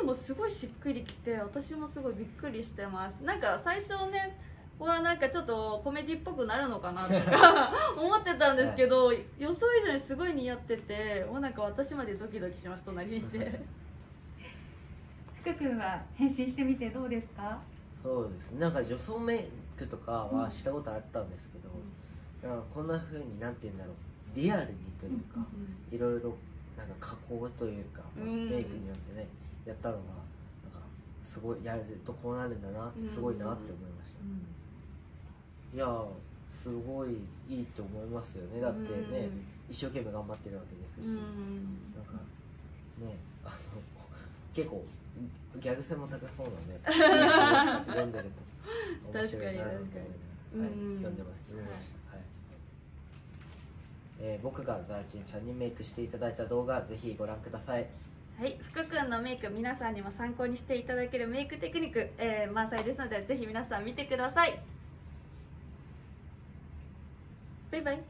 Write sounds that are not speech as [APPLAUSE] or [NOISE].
にもすごいしっくりきて私もすごいびっくりしてます。なんか最初ねはなんかちょっとコメディっぽくなるのかなとか [LAUGHS] 思ってたんですけど、予想以上にすごい似合っててもうなんか私までドキドキします隣にいて。福君は変身してみてどうですか？そうですね。なんか女装メイクとかはしたことあったんですけど、なんかこんな風になんて言うんだろう。リアルにというか、いろいろなんか加工というか、まあうん。メイクによってねやったのがなんかすごいやるとこうなるんだなってすごいなって思いました、いやーすごいいいと思いますよね。だってね、一生懸命頑張ってるわけですし、うん。なんかねあの結構ギャグ性も高そうなね [LAUGHS] 読んでると面白いなと思いなはい、読んでました、はいえー僕がザーチンちゃんにメイクしていただいた動画ぜひご覧ください。はい、福君のメイク皆さんにも参考にしていただけるメイクテクニック、えー満載ですのでぜひ皆さん見てください。バイバイ。[LAUGHS]